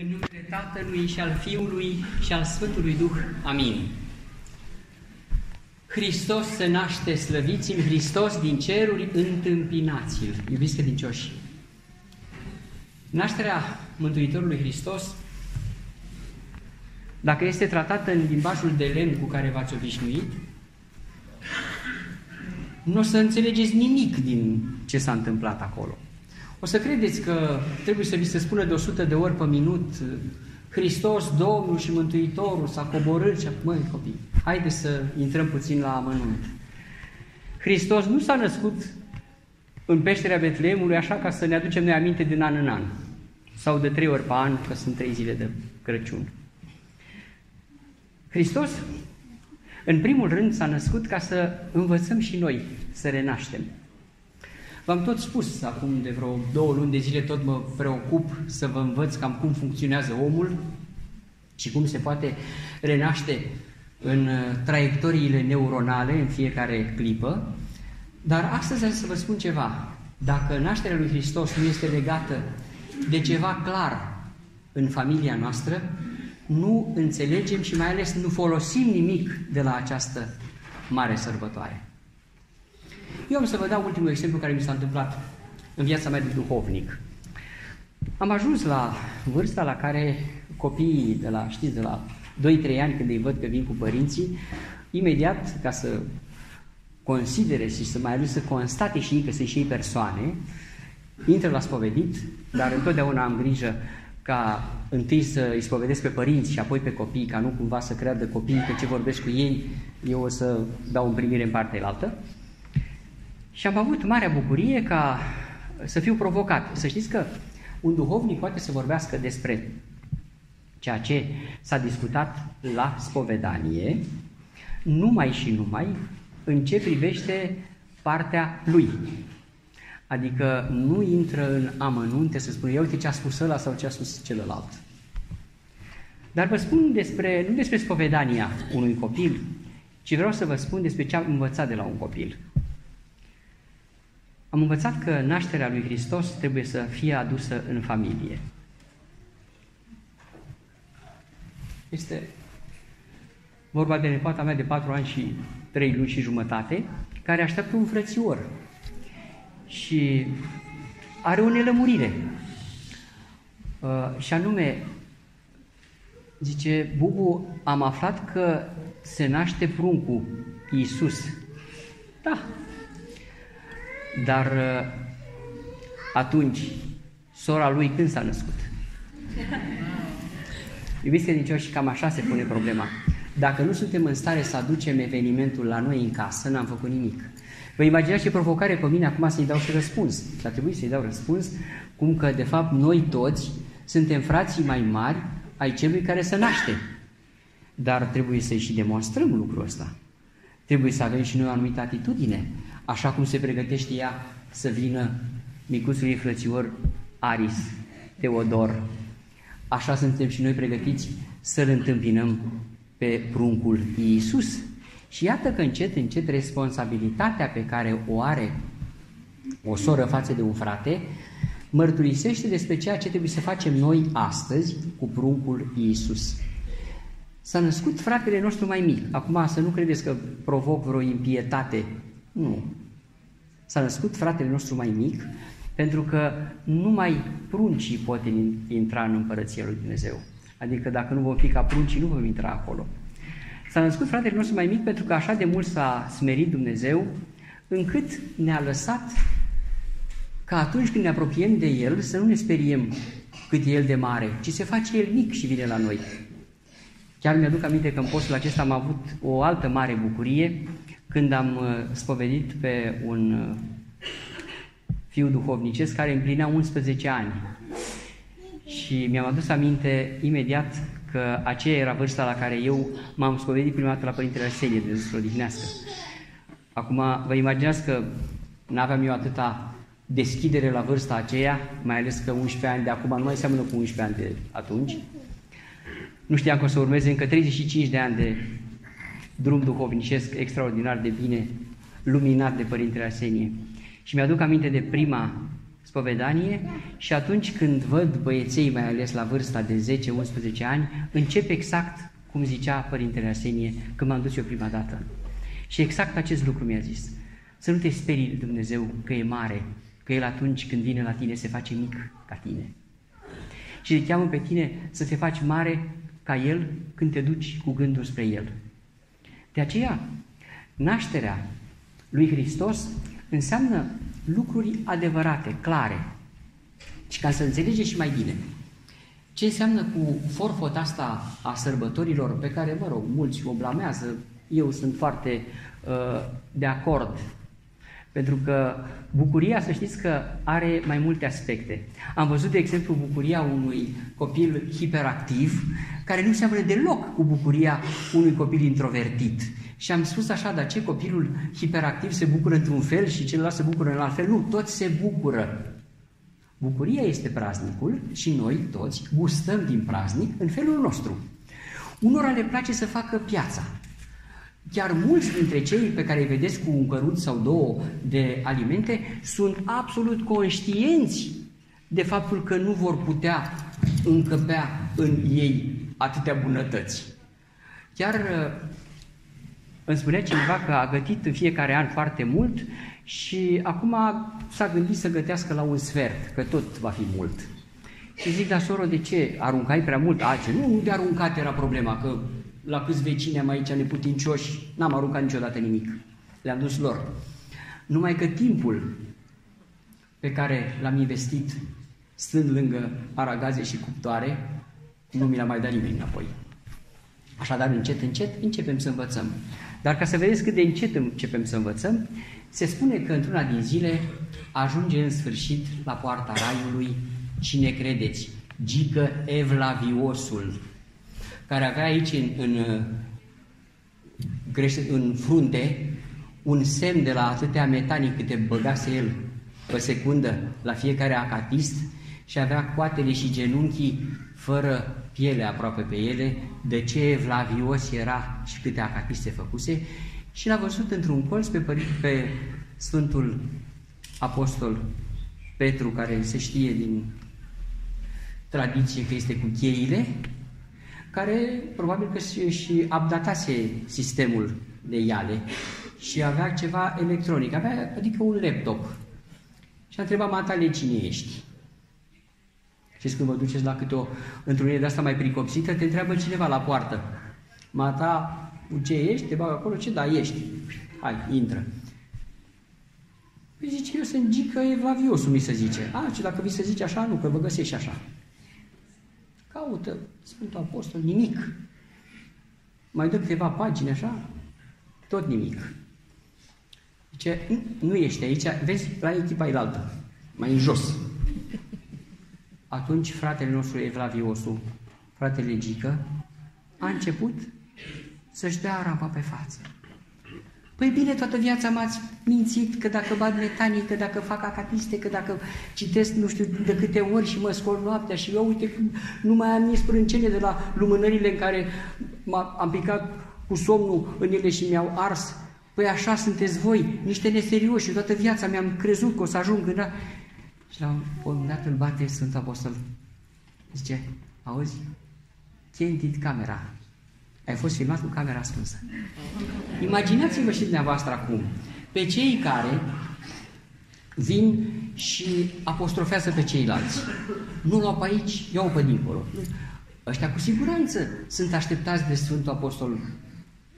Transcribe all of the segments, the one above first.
În numele Tatălui și al Fiului și al Sfântului Duh. Amin. Hristos se naște, slăviți în Hristos din ceruri, întâmpinați-L. Iubiți credincioși, nașterea Mântuitorului Hristos, dacă este tratată în limbajul de lemn cu care v-ați obișnuit, nu o să înțelegeți nimic din ce s-a întâmplat acolo. O să credeți că trebuie să vi se spună de 100 de ori pe minut Hristos, Domnul și Mântuitorul s-a coborât și măi copii, haide să intrăm puțin la amănunt. Hristos nu s-a născut în peșterea Betleemului așa ca să ne aducem noi aminte din an în an sau de trei ori pe an, că sunt trei zile de Crăciun. Hristos, în primul rând, s-a născut ca să învățăm și noi să renaștem. V-am tot spus acum de vreo două luni de zile, tot mă preocup să vă învăț cam cum funcționează omul și cum se poate renaște în uh, traiectoriile neuronale în fiecare clipă. Dar astăzi am să vă spun ceva. Dacă nașterea lui Hristos nu este legată de ceva clar în familia noastră, nu înțelegem și mai ales nu folosim nimic de la această mare sărbătoare. Eu am să vă dau ultimul exemplu care mi s-a întâmplat în viața mea de duhovnic. Am ajuns la vârsta la care copiii de la, știți, de la 2-3 ani, când îi văd că vin cu părinții, imediat, ca să considere și să mai ales să constate și ei că sunt și ei persoane, intră la spovedit, dar întotdeauna am grijă ca întâi să îi spovedesc pe părinți și apoi pe copii, ca nu cumva să creadă copiii că ce vorbesc cu ei, eu o să dau în primire în partea altă. Și am avut marea bucurie ca să fiu provocat. Să știți că un duhovnic poate să vorbească despre ceea ce s-a discutat la spovedanie, numai și numai în ce privește partea lui. Adică nu intră în amănunte să spună, ia uite ce a spus ăla sau ce a spus celălalt. Dar vă spun despre, nu despre spovedania unui copil, ci vreau să vă spun despre ce am învățat de la un copil. Am învățat că nașterea lui Hristos trebuie să fie adusă în familie. Este vorba de nepoata mea de patru ani și trei luni și jumătate, care așteaptă un frățior și are o nelămurire. Uh, și anume, zice, Bubu, am aflat că se naște pruncul Iisus. Da, dar uh, atunci, sora lui când s-a născut? Iubiți și cam așa se pune problema. Dacă nu suntem în stare să aducem evenimentul la noi în casă, n-am făcut nimic. Vă imaginați ce provocare pe mine acum să-i dau și răspuns. Și trebuie să-i dau răspuns cum că, de fapt, noi toți suntem frații mai mari ai celui care se naște. Dar trebuie să-i și demonstrăm lucrul ăsta. Trebuie să avem și noi o anumită atitudine așa cum se pregătește ea să vină micuțul ei frățior Aris, Teodor. Așa suntem și noi pregătiți să-L întâmpinăm pe pruncul Iisus. Și iată că încet, încet responsabilitatea pe care o are o soră față de un frate, mărturisește despre ceea ce trebuie să facem noi astăzi cu pruncul Iisus. S-a născut fratele nostru mai mic. Acum să nu credeți că provoc vreo impietate nu. S-a născut fratele nostru mai mic pentru că numai pruncii pot intra în împărăția lui Dumnezeu. Adică dacă nu vom fi ca pruncii, nu vom intra acolo. S-a născut fratele nostru mai mic pentru că așa de mult s-a smerit Dumnezeu, încât ne-a lăsat ca atunci când ne apropiem de El să nu ne speriem cât e El de mare, ci se face El mic și vine la noi. Chiar mi-aduc aminte că în postul acesta am avut o altă mare bucurie, când am uh, spovedit pe un uh, fiu duhovnicesc care împlinea 11 ani. Și mi-am adus aminte imediat că aceea era vârsta la care eu m-am spovedit prima dată la Părintele Arsenie de să odihnească. Acum vă imaginați că nu aveam eu atâta deschidere la vârsta aceea, mai ales că 11 ani de acum nu mai seamănă cu 11 ani de atunci. Nu știam că o să urmeze încă 35 de ani de drum duhovnicesc extraordinar de bine luminat de Părintele Arsenie. Și mi-aduc aminte de prima spovedanie și atunci când văd băieței, mai ales la vârsta de 10-11 ani, încep exact cum zicea Părintele Arsenie când m-am dus eu prima dată. Și exact acest lucru mi-a zis. Să nu te sperii Dumnezeu că e mare, că El atunci când vine la tine se face mic ca tine. Și te cheamă pe tine să te faci mare ca El când te duci cu gândul spre El. De aceea, nașterea lui Hristos înseamnă lucruri adevărate, clare. Și ca să înțelegeți și mai bine, ce înseamnă cu forfota asta a sărbătorilor pe care, mă rog, mulți o blamează, eu sunt foarte uh, de acord pentru că bucuria, să știți că are mai multe aspecte. Am văzut, de exemplu, bucuria unui copil hiperactiv, care nu seamănă deloc cu bucuria unui copil introvertit. Și am spus așa, dar ce copilul hiperactiv se bucură într-un fel și celălalt se bucură în alt fel? Nu, toți se bucură. Bucuria este praznicul și noi toți gustăm din praznic în felul nostru. Unora le place să facă piața, Chiar mulți dintre cei pe care îi vedeți cu un căruț sau două de alimente sunt absolut conștienți de faptul că nu vor putea încăpea în ei atâtea bunătăți. Chiar uh, îmi spunea cineva că a gătit în fiecare an foarte mult și acum s-a gândit să gătească la un sfert, că tot va fi mult. Și zic, dar soro, de ce? Aruncai prea mult? A, ce? Nu, de aruncat era problema, că la câți vecini am aici neputincioși, n-am aruncat niciodată nimic. Le-am dus lor. Numai că timpul pe care l-am investit stând lângă aragaze și cuptoare, nu mi l-a mai dat nimeni înapoi. Așadar, încet, încet, începem să învățăm. Dar ca să vedeți cât de încet începem să învățăm, se spune că într-una din zile ajunge în sfârșit la poarta raiului, cine credeți, Gică Evlaviosul, care avea aici în, în, în frunte un semn de la atâtea metanii câte băgase el pe secundă la fiecare acatist și avea coatele și genunchii fără piele aproape pe ele, de ce evlavios era și câte acatiste făcuse. Și l-a văzut într-un colț pe, pe Sfântul Apostol Petru, care se știe din tradiție că este cu cheile, care probabil că și, și updatase sistemul de iale și avea ceva electronic, avea, adică un laptop. Și a întrebat matale cine ești. Și când vă duceți la câte o întrunire de asta mai pricopsită, te întreabă cineva la poartă. Mata, ce ești? Te bag acolo? Ce? Da, ești. Hai, intră. Păi zice, eu sunt Gică Evlaviosul, mi se zice. A, ce dacă vi se zice așa, nu, că vă găsești așa. Caută Sfântul Apostol, nimic. Mai dă câteva pagini așa, tot nimic. Zice, nu ești aici, vezi la echipa elaltă, mai în jos. Atunci fratele nostru Evlaviosu, fratele Gică, a început să-și dea rampa pe față. Păi bine, toată viața m-ați mințit că dacă bag metanii, că dacă fac acatiste, că dacă citesc nu știu de câte ori și mă scol noaptea și eu uite nu mai am nici sprâncene de la lumânările în care am picat cu somnul în ele și mi-au ars. Păi așa sunteți voi, niște neserioși și toată viața mi-am crezut că o să ajung în... Și la un moment dat îl bate Sfântul Apostol. Zice, auzi, candid camera, ai fost filmat cu camera ascunsă. Imaginați-vă și dumneavoastră acum pe cei care vin și apostrofează pe ceilalți. Nu luau pe aici, iau pe dincolo. Ăștia cu siguranță sunt așteptați de Sfântul Apostol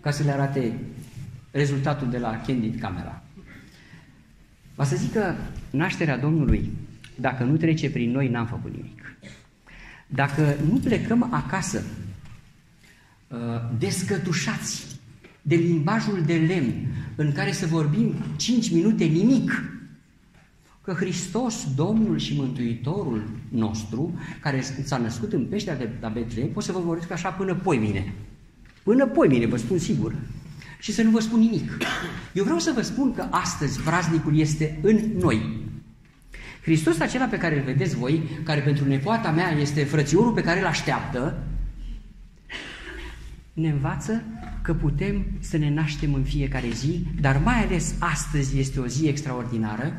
ca să le arate rezultatul de la Candid Camera. Va să zic că nașterea Domnului, dacă nu trece prin noi, n-am făcut nimic. Dacă nu plecăm acasă Uh, descătușați de limbajul de lemn în care să vorbim 5 minute nimic. Că Hristos, Domnul și Mântuitorul nostru, care s-a născut în peștera de la Betlehem, pot să vă vorbesc așa până poimine. Până poimine, vă spun sigur. Și să nu vă spun nimic. Eu vreau să vă spun că astăzi praznicul este în noi. Hristos acela pe care îl vedeți voi, care pentru nepoata mea este frățiorul pe care îl așteaptă, ne învață că putem să ne naștem în fiecare zi, dar mai ales astăzi este o zi extraordinară,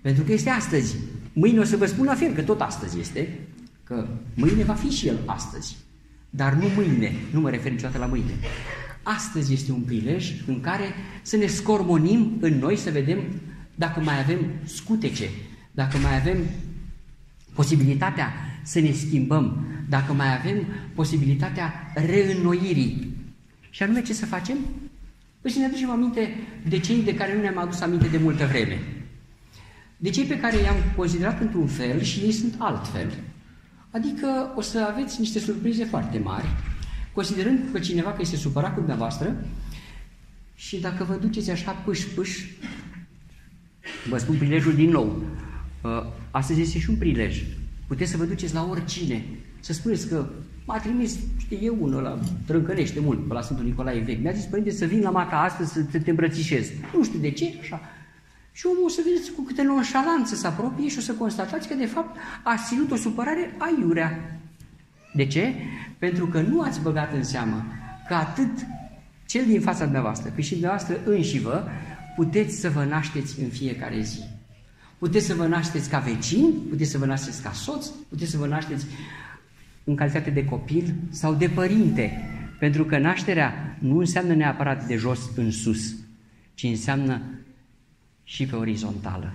Pentru că este astăzi. Mâine o să vă spun la fel, că tot astăzi este, că mâine va fi și el astăzi. Dar nu mâine, nu mă refer niciodată la mâine. Astăzi este un prilej în care să ne scormonim în noi, să vedem dacă mai avem scutece, dacă mai avem posibilitatea să ne schimbăm, dacă mai avem posibilitatea reînnoirii. Și anume ce să facem? Păi să ne aducem aminte de cei de care nu ne-am adus aminte de multă vreme. De cei pe care i-am considerat într-un fel și ei sunt altfel. Adică o să aveți niște surprize foarte mari, considerând că cineva că este supărat cu dumneavoastră și dacă vă duceți așa pâș-pâș, vă spun prilejul din nou, uh, astăzi este și un prilej. Puteți să vă duceți la oricine, să spuneți că m-a trimis, știi, eu unul la Trâncănește mult, pe la Sfântul Nicolae Vechi. Mi-a zis, părinte, să vin la mata astăzi să te îmbrățișez. Nu știu de ce, așa. Și omul o să vedeți cu câte nonșalanță să apropie și o să constatați că, de fapt, a ținut o supărare aiurea. De ce? Pentru că nu ați băgat în seamă că atât cel din fața dumneavoastră, cât și dumneavoastră înși vă, puteți să vă nașteți în fiecare zi. Puteți să vă nașteți ca vecin, puteți să vă nașteți ca soț, puteți să vă nașteți în calitate de copil sau de părinte. Pentru că nașterea nu înseamnă neapărat de jos în sus, ci înseamnă și pe orizontală.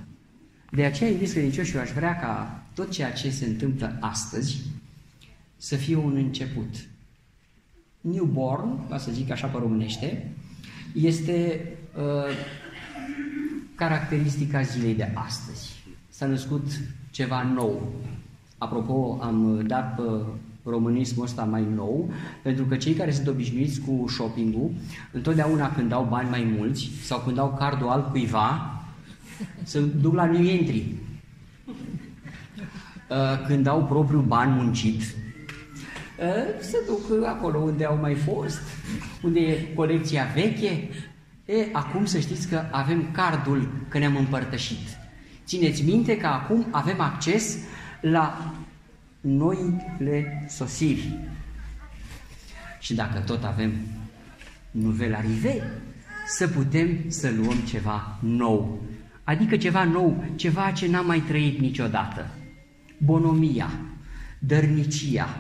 De aceea, iubiți credincioși, eu aș vrea ca tot ceea ce se întâmplă astăzi să fie un început. Newborn, ca să zic așa pe românește, este uh, caracteristica zilei de astăzi. S-a născut ceva nou. Apropo, am dat pe românismul ăsta mai nou, pentru că cei care sunt obișnuiți cu shopping-ul, întotdeauna când dau bani mai mulți sau când dau cardul alt cuiva, să duc la new entry. Uh, când dau propriul ban muncit, uh, să duc acolo unde au mai fost, unde e colecția veche. E, acum să știți că avem cardul că ne-am împărtășit. Țineți minte că acum avem acces la noile sosiri. Și dacă tot avem nuvela rive, să putem să luăm ceva nou Adică ceva nou, ceva ce n-am mai trăit niciodată. Bonomia, dărnicia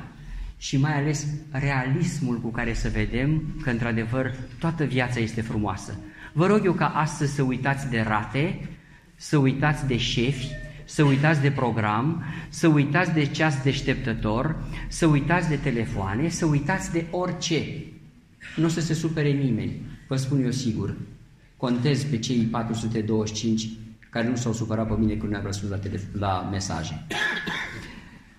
și mai ales realismul cu care să vedem că într-adevăr toată viața este frumoasă. Vă rog eu ca astăzi să uitați de rate, să uitați de șefi, să uitați de program, să uitați de ceas deșteptător, să uitați de telefoane, să uitați de orice. Nu o să se supere nimeni, vă spun eu sigur contez pe cei 425 care nu s-au supărat pe mine când nu am răspuns la, la mesaje.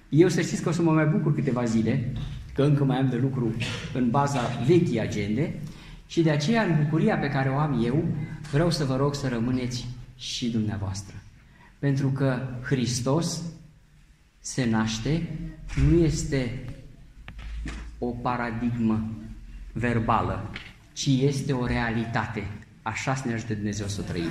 Eu să știți că o să mă mai bucur câteva zile, că încă mai am de lucru în baza vechii agende și de aceea în bucuria pe care o am eu, vreau să vă rog să rămâneți și dumneavoastră. Pentru că Hristos se naște, nu este o paradigmă verbală, ci este o realitate. Așa să ne ajute Dumnezeu să o trăim.